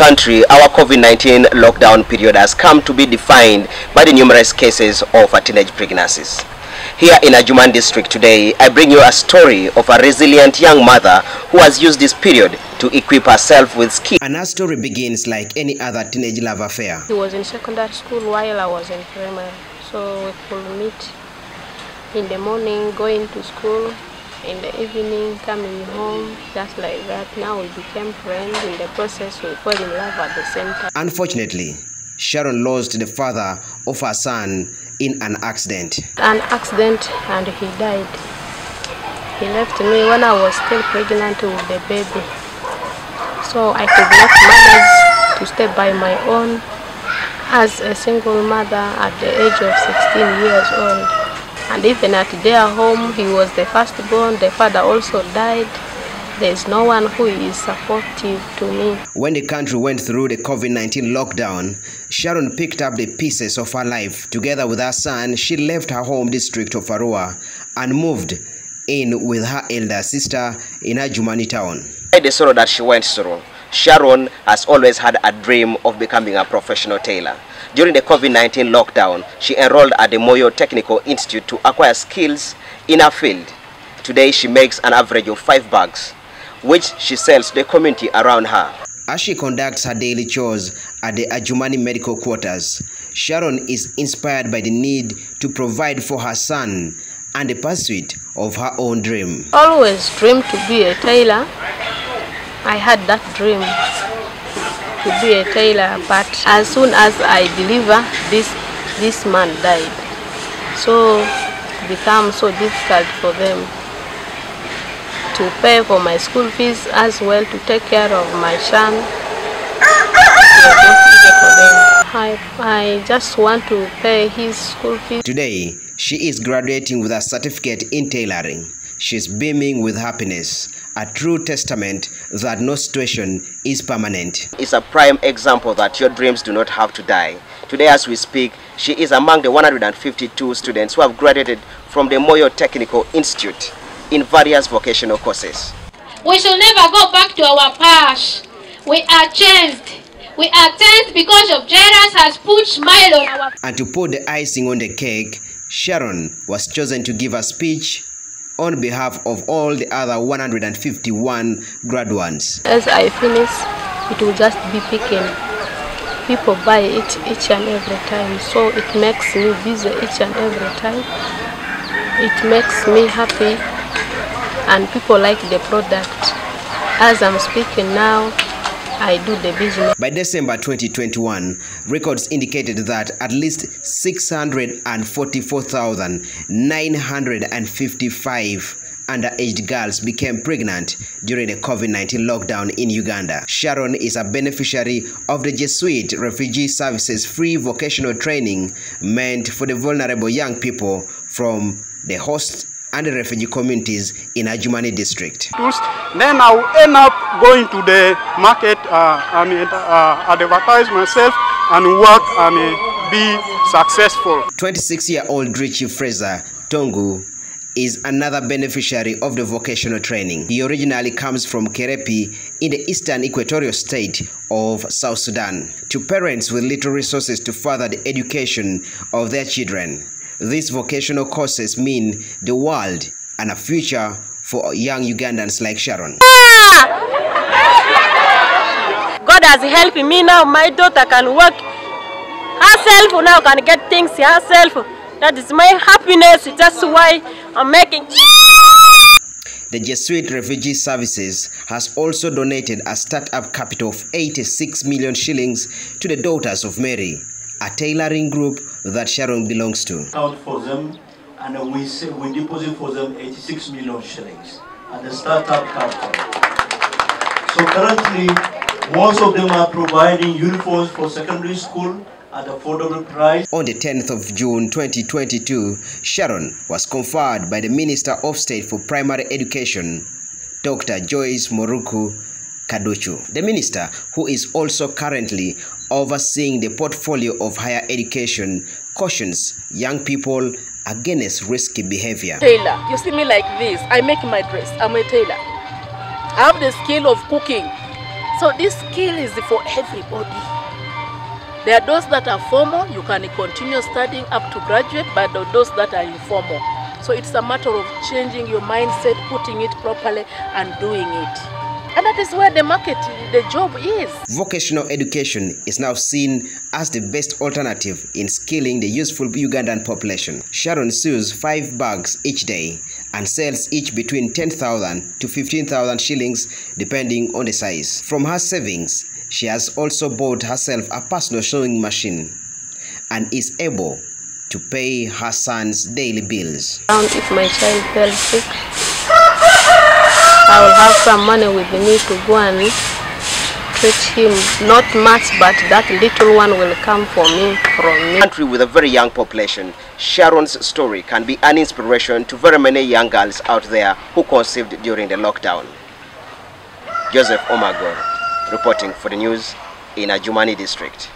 country, our COVID-19 lockdown period has come to be defined by the numerous cases of teenage pregnancies. Here in Ajumani district today, I bring you a story of a resilient young mother who has used this period to equip herself with skills. And her story begins like any other teenage love affair. He was in secondary school while I was in primary. So we could meet in the morning, going to school, in the evening, coming home, just like that. Now we became friends. In the process, we fell in love at the same time. Unfortunately, Sharon lost the father of her son in an accident. An accident and he died. He left me when I was still pregnant with the baby. So I could not manage to stay by my own as a single mother at the age of 16 years old. And even at their home, he was the firstborn. The father also died. There is no one who is supportive to me. When the country went through the COVID-19 lockdown, Sharon picked up the pieces of her life. Together with her son, she left her home district of Arua and moved in with her elder sister in Ajumani town. The sorrow that she went through, Sharon has always had a dream of becoming a professional tailor. During the COVID-19 lockdown, she enrolled at the Moyo Technical Institute to acquire skills in her field. Today, she makes an average of five bags, which she sells to the community around her. As she conducts her daily chores at the Ajumani Medical Quarters, Sharon is inspired by the need to provide for her son and the pursuit of her own dream. Always dreamed to be a tailor. I had that dream to be a tailor, but as soon as I deliver, this this man died. So it became so difficult for them to pay for my school fees as well to take care of my son. I, I just want to pay his school fees. Today, she is graduating with a certificate in tailoring. She's beaming with happiness, a true testament that no situation is permanent. It's a prime example that your dreams do not have to die. Today as we speak, she is among the 152 students who have graduated from the Moyo Technical Institute in various vocational courses. We shall never go back to our past. We are changed. We are changed because of Jesus has put smile on our And to put the icing on the cake, Sharon was chosen to give a speech on behalf of all the other 151 graduates. As I finish, it will just be picking. People buy it each and every time, so it makes me busy each and every time. It makes me happy, and people like the product. As I'm speaking now, I do the business. By December 2021, records indicated that at least 644,955 underage girls became pregnant during the COVID-19 lockdown in Uganda. Sharon is a beneficiary of the Jesuit Refugee Services free vocational training meant for the vulnerable young people from the host and refugee communities in Ajumani district. Then I will end up going to the market uh, and uh, advertise myself and work and uh, be successful. 26-year-old Richie Fraser Tongu is another beneficiary of the vocational training. He originally comes from Kerepi in the eastern equatorial state of South Sudan. To parents with little resources to further the education of their children, these vocational courses mean the world and a future for young Ugandans like Sharon. God has helped me now. My daughter can work herself now, can get things herself. That is my happiness. That's why I'm making. The Jesuit Refugee Services has also donated a startup capital of 86 million shillings to the Daughters of Mary, a tailoring group that Sharon belongs to. Out for them, and we say, we deposit for them 86 million shillings at the startup capital. So currently, most of them are providing uniforms for secondary school at affordable price. On the 10th of June 2022, Sharon was conferred by the Minister of State for Primary Education, Dr. Joyce Moriku Kaducu. The minister, who is also currently overseeing the portfolio of higher education, cautions young people against risky behavior. Tailor, you see me like this. I make my dress. I'm a tailor. I have the skill of cooking. So this skill is for everybody. There are those that are formal, you can continue studying up to graduate, but those that are informal. So it's a matter of changing your mindset, putting it properly, and doing it. And that is where the market, the job is. Vocational education is now seen as the best alternative in skilling the useful Ugandan population. Sharon sews five bags each day and sells each between 10,000 to 15,000 shillings depending on the size. From her savings, she has also bought herself a personal sewing machine and is able to pay her son's daily bills. Around if my child fell sick, I will have some money with me to go and treat him. Not much, but that little one will come for me from me. country with a very young population, Sharon's story can be an inspiration to very many young girls out there who conceived during the lockdown. Joseph Omagor reporting for the news in Ajumani district.